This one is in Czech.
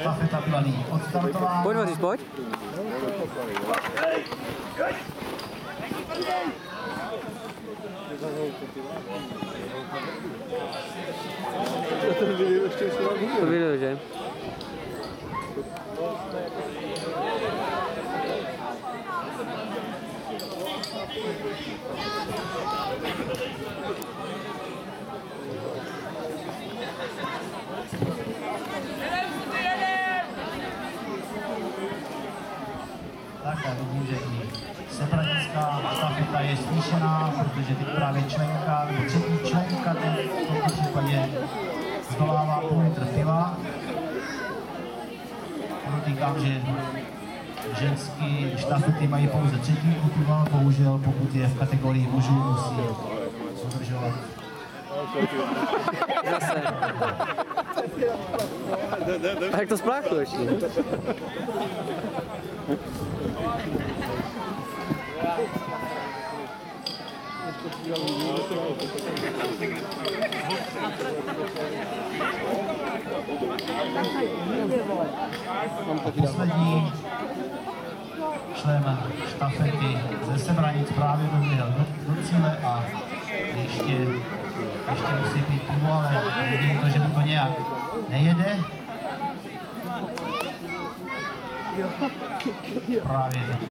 štafeta planý. Odstartování. Pojď, Vaříš, pojď. To video, že? Thank you. Tak já vidím, že i sebratická štafeta je smíšená, protože teď právě členka, nebo třetí členka, ten v tomto případě zdolává půl litr piva. Podotýkám, že ženský štafety mají pouze třetinku piva, bohužel pokud je v kategorii mužů, musí dodržovat Zase. A jak to spláchlo ještě? Poslední člen štafety ze Sebranic právě doběhl do, do cíle a ještě, ještě musí pít pivo, ale vidím to, že mu to nějak nejede. Právě